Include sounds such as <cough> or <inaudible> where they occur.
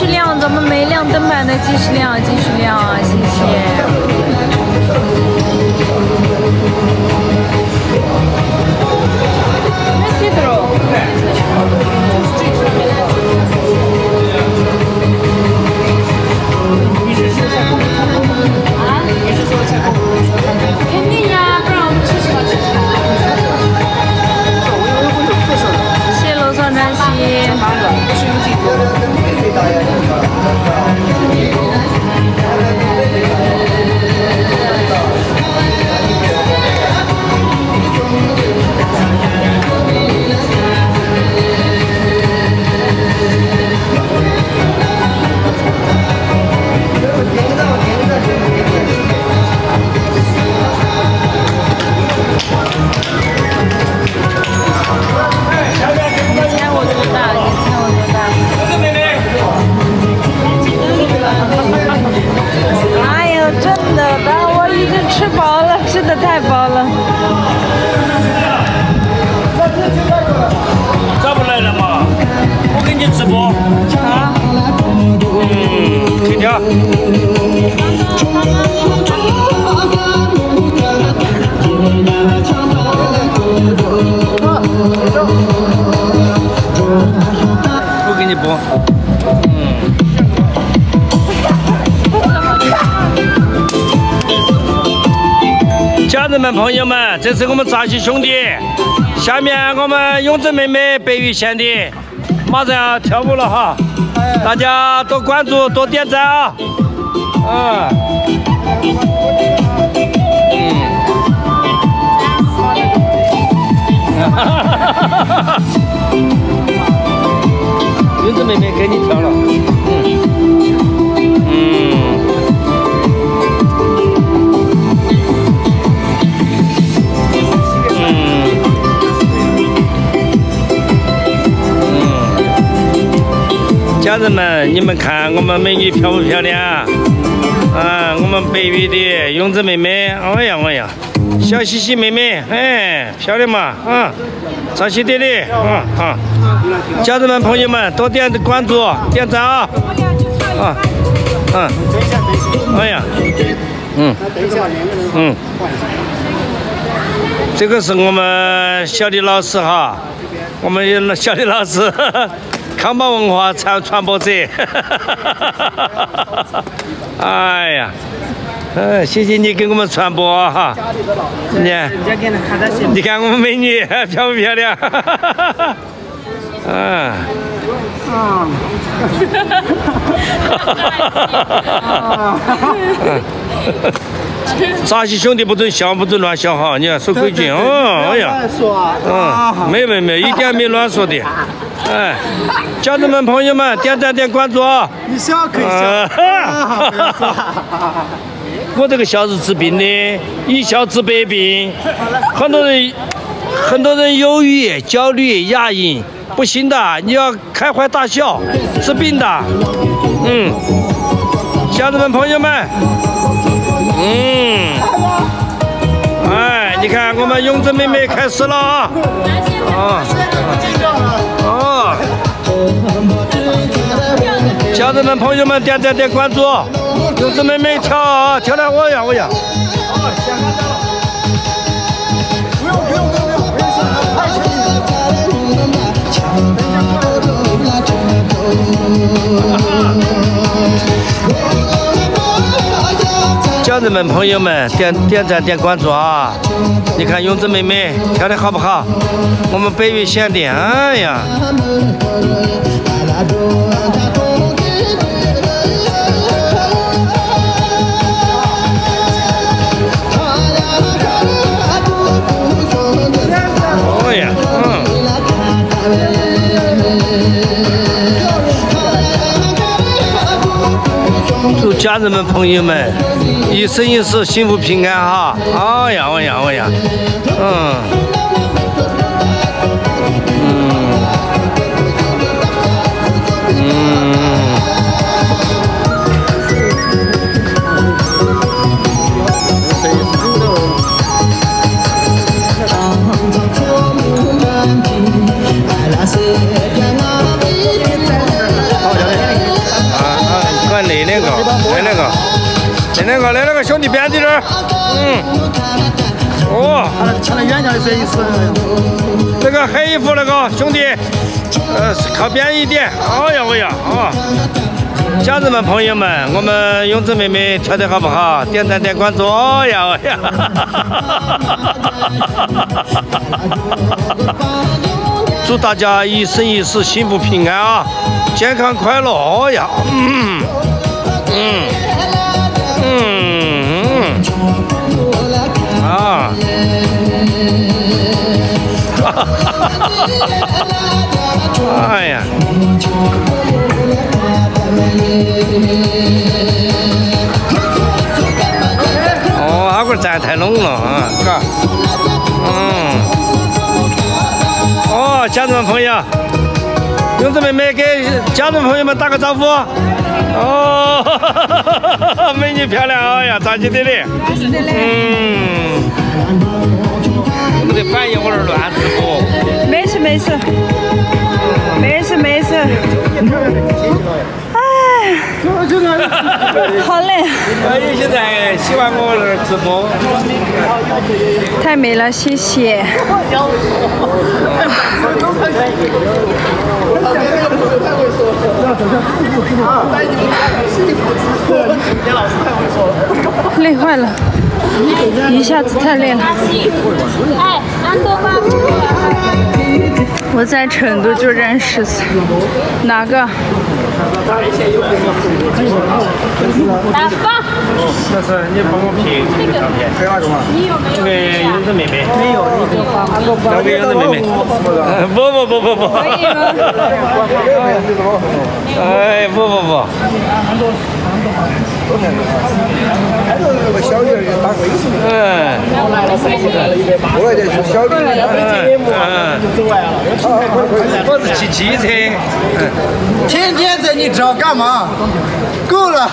续亮，咱们没亮灯牌的继续亮，继续亮啊，谢谢。肯定呀，不然我们吃什么吃菜？谢谢楼上珍惜。你嗯，听听。我给你播。家人们、朋友们，这是我们扎西兄弟。下面我们永贞妹妹白玉贤的马上要跳舞了哈，大家多关注、多点赞啊！嗯。人们，你们看我们美女漂不漂亮？啊，我们北域的勇子妹妹，哎呀哎呀，小西西妹妹，哎，漂亮嘛，啊，扎西爹爹，啊啊，家人们朋友们多点关注，点赞啊，啊，嗯，哎呀，嗯，嗯。这个是我们小李老师哈，我们小李老师，康巴文化传传播者，<laughs> 哎呀，嗯，谢谢你给我们传播啊哈，你看，你看我们美女漂不漂亮？嗯。<laughs> 扎西兄弟不准笑，不准乱笑哈！你要守规矩哦。哎呀，嗯，没没没，一点没乱说的。<laughs> 哎，家人们、朋友们，点赞点关注啊！你笑可以笑，我这个笑是治病的，一笑治百病。很多人，很多人忧郁、焦虑、压抑，不行的，你要开怀大笑，治病的。嗯。家人们、朋友们，嗯，哎，你看我们永贞妹妹开始了。啊，啊，啊，家人们、朋友们，点点点关注，永贞妹妹跳啊，跳的我呀我呀，家人们、朋友们，点点赞、点关注啊！你看永子妹妹跳的好不好？我们北岳县的，哎呀！哦呀，嗯，祝家人们、朋友们。一生一世幸福平安哈！啊呀，我呀，我呀，嗯，嗯，嗯。哦，看到远点的摄影师，那个黑衣服那个兄弟，呃，靠边一点，哎呀，哎呀，啊，家人们、朋友们，我们永子妹妹跳的好不好？点赞、点关注，哎呀，哎呀，<laughs> 祝大家一生一世幸福平安啊，健康快乐，哎呀，嗯。嗯。<laughs> 哎呀，哦，那会儿站太拢了啊，嘎，嗯，哦，家人们朋友，勇子妹妹给家长朋友们打个招呼。哦，<laughs> 美女漂亮，哎呀，咋起的嘞？嗯，没得反应，我这乱直播。没事没事，没 <laughs> 好累。你现在喜欢我这直播？太美了，谢谢。累坏了，一下子太累了。哎，我在成都就认识哪个？大方。那是你帮我拍这个照片。拍哪个嘛？这个柚子妹妹。没有，你就发给我。交给柚子妹妹。不不不不不。哎，不不不。嗯。后来就是小鱼儿打节目，就走完了。我是骑机车。天天在你这干嘛？够了。